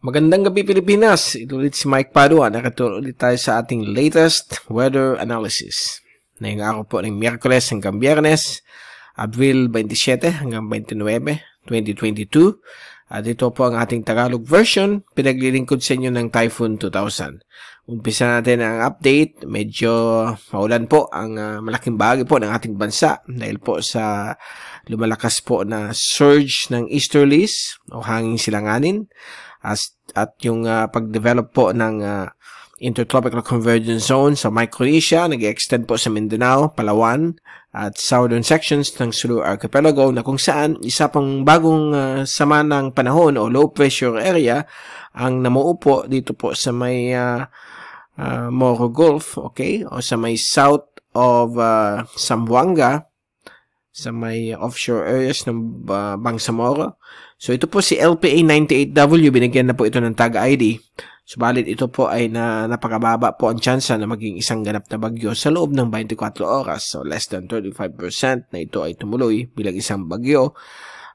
Magandang gabi Pilipinas! Ito ulit si Mike Padua. Nakatulog ulit tayo sa ating latest weather analysis. Ngayong araw po ng Miyerkules hanggang Biyernes, Abril 27 hanggang 29, 2022. At ito po ang ating Tagalog version, pinaglilingkod sa inyo ng Typhoon 2000. Umpisa natin ang update. Medyo maulan po ang uh, malaking bahagi po ng ating bansa dahil po sa lumalakas po na surge ng easterlies o hanging silanganin as, at yung uh, pag-develop po ng uh, intertropical convergence zone sa Micronesia, nag-extend po sa Mindanao, Palawan, at southern sections ng Sulu Archipelago na kung saan isa pang bagong uh, sama ng panahon o low pressure area ang namuupo dito po sa may uh, uh, Moro Gulf, okay, o sa may south of uh, Zamboanga, sa may offshore areas ng uh, Bangsamoro. So ito po si LPA 98W, binigyan na po ito ng tag ID. Subalit ito po ay na, napakababa po ang tsansa na maging isang ganap na bagyo sa loob ng 24 oras. So less than 35% na ito ay tumuloy bilang isang bagyo.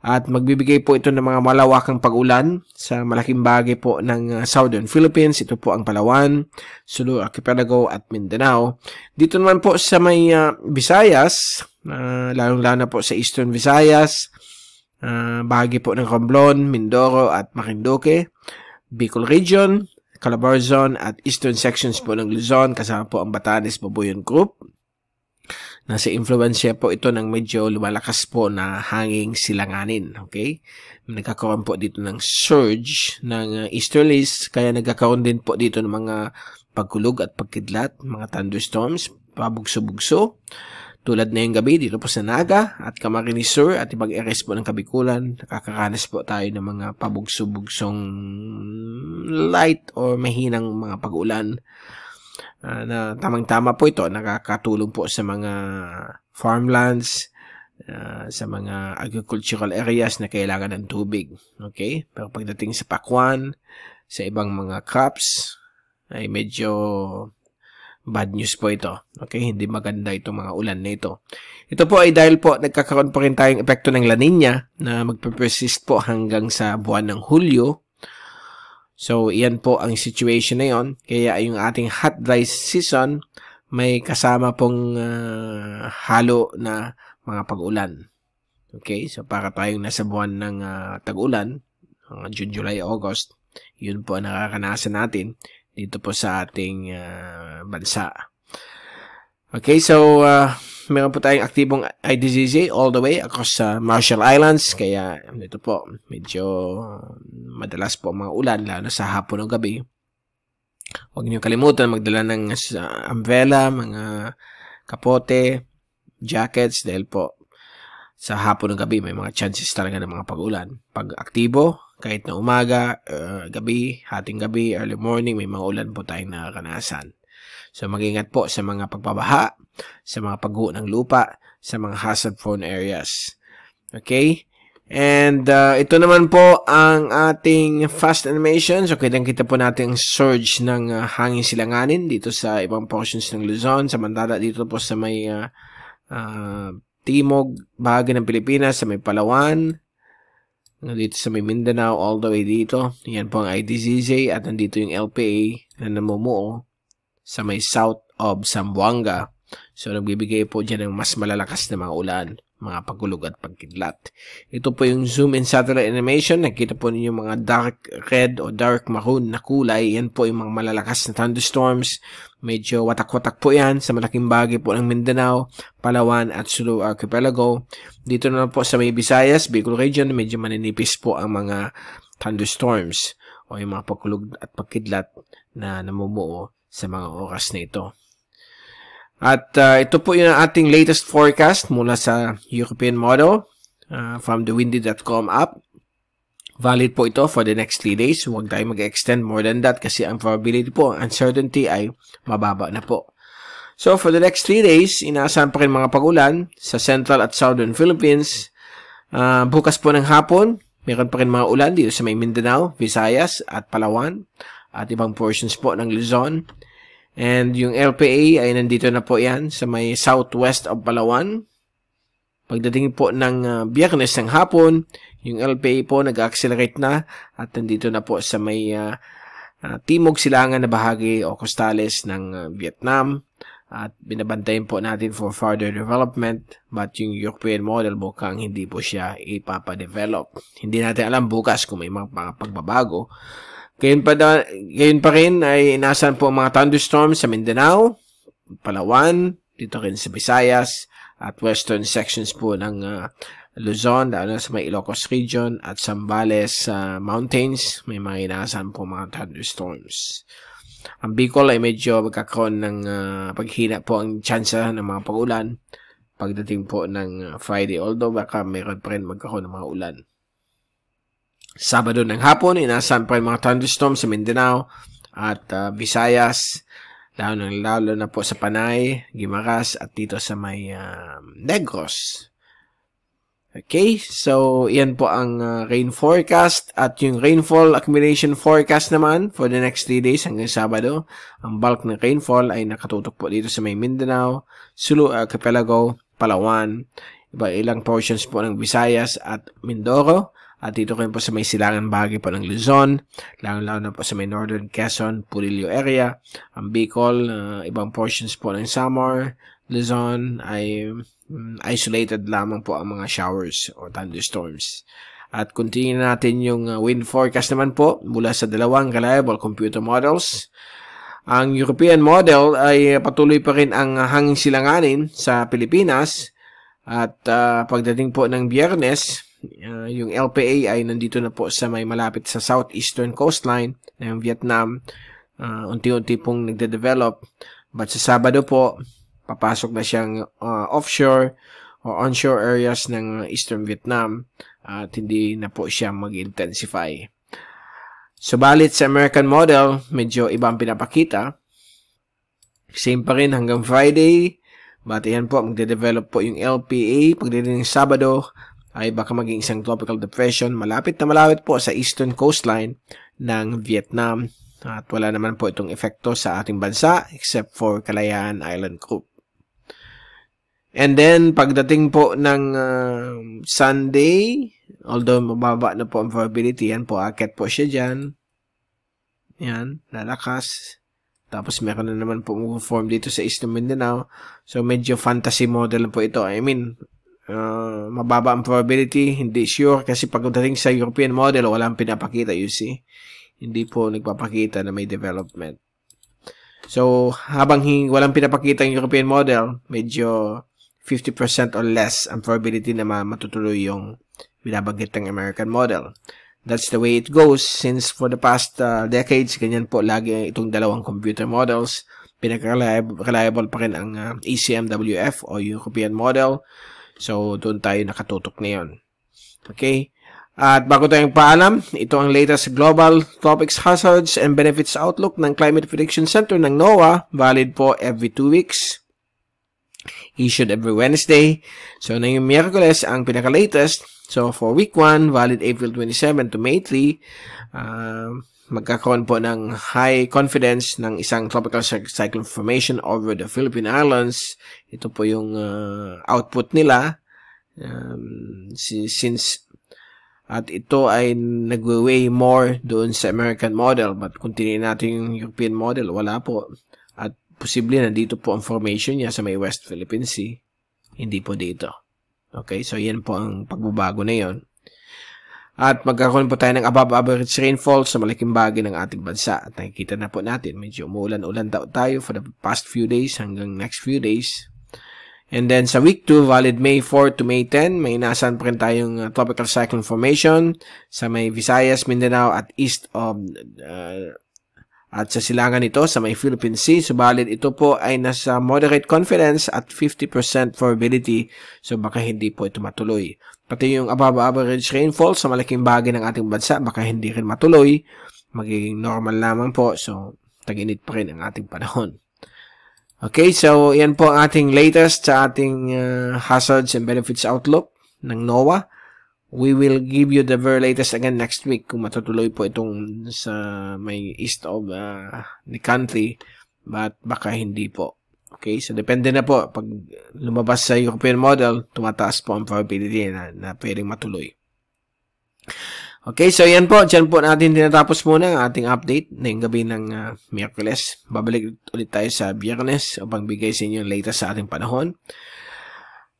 At magbibigay po ito ng mga malawakang pag-ulan sa malaking bagay po ng uh, Southern Philippines. Ito po ang Palawan, Sulu Archipelago at Mindanao. Dito naman po sa may uh, Visayas, uh, lalong-lalo na po sa Eastern Visayas, uh, bahagi po ng Romblon, Mindoro at Marinduque, Bicol Region, Calabarzon at eastern sections po ng Luzon kasama po ang Batanes Babuyan Group. Nasa influensya po ito ng medyo lumalakas po na hanging silanganin. Okay? Nagkakaroon po dito ng surge ng uh, easterlies kaya nagkakaroon din po dito ng mga pagkulog at pagkidlat, mga thunderstorms, pabugso-bugso. Tulad na yung gabi dito po sa Naga at Camarines Sur at ibang areas po ng Kabikulan, nakakaranas po tayo ng mga pabugso-bugsong light or mahinang mga pag-ulan. Uh, na tamang-tama po ito, nakakatulong po sa mga farmlands, uh, sa mga agricultural areas na kailangan ng tubig. Okay? Pero pagdating sa pakwan, sa ibang mga crops, ay medyo Bad news po ito. Okay, hindi maganda itong mga ulan na ito. Ito po ay dahil po nagkakaroon po rin tayong epekto ng La Nina na magpe-persist po hanggang sa buwan ng Hulyo. So, iyan po ang situation na yon. Kaya yung ating hot dry season may kasama pong uh, halo na mga pag-ulan. Okay, so para tayong nasa buwan ng uh, tag-ulan, uh, June, July, August, yun po ang nakakanasan natin dito po sa ating uh, bansa. Okay, so uh, meron po tayong aktibong IDZZ all the way across uh, Marshall Islands. Kaya dito po, medyo madalas po mga ulan, lalo sa hapon o gabi. Huwag niyo kalimutan magdala ng uh, umbrella, mga kapote, jackets, dahil po sa hapon ng gabi may mga chances talaga ng mga pag-ulan. Pag aktibo, kahit na umaga, uh, gabi, hating gabi, early morning, may mga ulan po tayong nakakanasan. So mag-ingat po sa mga pagbabaha, sa mga pagguho ng lupa, sa mga hazard-prone areas. Okay? And uh, ito naman po ang ating fast animation. So kitang-kita po natin ang surge ng uh, hangin silanganin dito sa ibang portions ng Luzon. Samantala dito po sa may uh, uh, timog bahagi ng Pilipinas, sa may Palawan, dito sa may Mindanao all the way dito. Yan po ang IDZZ at nandito yung LPA na namumuo sa may south of Zamboanga. So, nagbibigay po dyan ng mas malalakas na mga ulan, mga pagulog at pagkidlat. Ito po yung zoom in satellite animation. Nakita po ninyo mga dark red o dark maroon na kulay. Yan po yung mga malalakas na thunderstorms. Medyo watak-watak po yan sa malaking bagay po ng Mindanao, Palawan at Sulu Archipelago. Dito na po sa may Visayas, Bicol Region, medyo maninipis po ang mga thunderstorms o yung mga pagkulog at pagkidlat na namumuo sa mga oras na ito. At uh, ito po yung ating latest forecast mula sa European model uh, from the windy.com app. Valid po ito for the next 3 days. Huwag tayo mag-extend more than that kasi ang probability po, uncertainty ay mababa na po. So for the next 3 days, inaasahan pa rin mga pag-ulan sa central at southern Philippines. Uh, bukas po ng hapon, meron pa rin mga ulan dito sa may Mindanao, Visayas at Palawan at ibang portions po ng Luzon. And yung LPA ay nandito na po yan sa may southwest of Palawan. Pagdating po ng uh, biyernes ng hapon, yung LPA po nag-accelerate na at nandito na po sa may uh, uh, timog silangan na bahagi o costales ng uh, Vietnam at binabantayan po natin for further development but yung European model mukhang hindi po siya ipapadevelop. Hindi natin alam bukas kung may mga pagbabago. Gayon pa, da, gayon pa rin ay inasan po mga thunderstorms sa Mindanao, Palawan, dito rin sa Visayas, at western sections po ng uh, Luzon, lalo sa may Ilocos region at Zambales uh, Mountains, may mga inaasahan po mga thunderstorms. Ang Bicol ay medyo magkakaroon ng uh, paghina po ang tsansa ng mga pag-ulan pagdating po ng Friday, although baka mayroon pa rin magkakaroon ng mga ulan. Sabado ng hapon, inaasahan pa rin mga thunderstorms sa Mindanao at uh, Visayas, lalo, lalo na po sa Panay, Gimaras, at dito sa may uh, Negros. Okay, so yan po ang uh, rain forecast at yung rainfall accumulation forecast naman for the next 3 days hanggang Sabado. Ang bulk ng rainfall ay nakatutok po dito sa may Mindanao, Sulu, Capelago, Palawan, iba ilang portions po ng Visayas at Mindoro. At dito rin po sa may silangan bahagi po ng Luzon, lalo-lalo na po sa may Northern Quezon, Purillo area, ang Bicol, uh, ibang portions po ng Samar, Luzon ay um, isolated lamang po ang mga showers o thunderstorms. At continue natin yung uh, wind forecast naman po mula sa dalawang reliable computer models. Ang European model ay patuloy pa rin ang hanging silanganin sa Pilipinas at uh, pagdating po ng biyernes, Yung LPA ay nandito na po sa may malapit sa southeastern coastline ng Vietnam. Uh, unti-unti pong nagde-develop. But sa Sabado po, papasok na siyang uh, offshore o onshore areas ng eastern Vietnam at hindi na po siya mag-intensify. Subalit sa American model, medyo ibang pinapakita. Same pa rin hanggang Friday. But yan po, magde-develop po yung LPA pagdating ng Sabado ay baka maging isang tropical depression malapit na malapit po sa eastern coastline ng Vietnam at wala naman po itong epekto sa ating bansa except for Kalayaan Island Group. And then, pagdating po ng uh, Sunday, although mababa na po ang probability, yan po, akit po siya dyan. Yan, lalakas. Tapos meron na naman po form dito sa Eastern Mindanao. So, medyo fantasy model po ito. I mean, uh, mababa ang probability, hindi sure kasi pagdating sa European model, walang pinapakita, you see. Hindi po nagpapakita na may development. So, habang walang pinapakita ang European model, medyo 50% or less ang probability na matutuloy yung binabanggit ng American model. That's the way it goes since for the past uh, decades, ganyan po lagi itong dalawang computer models. Pinag-reliable pa rin ang uh, ECMWF o European model So, doon tayo nakatutok ngayon. Okay? At bago tayong paalam, ito ang latest Global Topics Hazards and Benefits Outlook ng Climate Prediction Center ng NOAA, valid po every 2 weeks. Issued every Wednesday. So, na yung Miyerkules ang pinaka-latest. So, for week 1, valid April 27 to May 3, uh, magkakaroon po ng high confidence ng isang tropical cyclone formation over the Philippine Islands. Ito po yung uh, output nila um, since at ito ay nagwe-weigh more doon sa American model but kung tinignan natin yung European model, wala po. At posible nandito po ang formation niya sa may West Philippine Sea. Hindi po dito. Okay, so yan po ang pagbabago na yon. At magkakaroon po tayo ng above average rainfall sa malaking bagay ng ating bansa. At nakikita na po natin, medyo umulan-ulan tayo for the past few days hanggang next few days. And then sa week 2, valid May 4 to May 10, may inasan pa rin tayong uh, tropical cyclone formation sa may Visayas, Mindanao at east of uh, at sa silangan nito sa may Philippine Sea. Subalit ito po ay nasa moderate confidence at 50% probability so baka hindi po ito matuloy. Pati yung above average rainfall sa malaking bagay ng ating bansa baka hindi rin matuloy. Magiging normal lamang po so tag-init pa rin ang ating panahon. Okay, so yan po ang ating latest sa ating uh, hazards and benefits outlook ng NOAA. We will give you the very latest again next week kung matutuloy po itong sa may east of uh, the country but baka hindi po. Okay, so depende na po. Pag lumabas sa European model, tumataas po ang probability na, na pwedeng matuloy. Okay, so yan po. Diyan po natin tinatapos muna ang ating update ngayong gabi ng uh, Miyerkules. Babalik ulit tayo sa Biyernes upang bigay sa inyo yung latest sa ating panahon.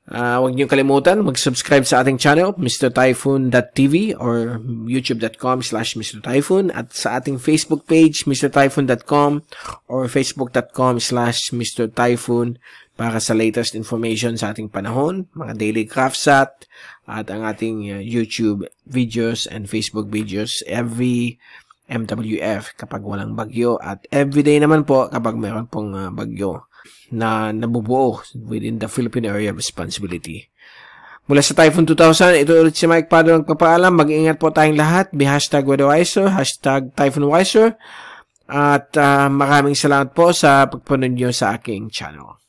Uh, huwag niyo kalimutan mag-subscribe sa ating channel, mrtyphoon.tv or youtube.com slash mrtyphoon at sa ating Facebook page, mrtyphoon.com or facebook.com slash mrtyphoon para sa latest information sa ating panahon, mga daily craftsat at ang ating uh, YouTube videos and Facebook videos every MWF kapag walang bagyo at everyday naman po kapag mayroon pong uh, bagyo na nabubuo within the Philippine Area of Responsibility. Mula sa Typhoon 2000, ito ulit si Mike Pado nagpapaalam. Mag-ingat po tayong lahat. Be hashtag WeatherWiser, hashtag TyphoonWiser. At uh, maraming salamat po sa pagpunod nyo sa aking channel.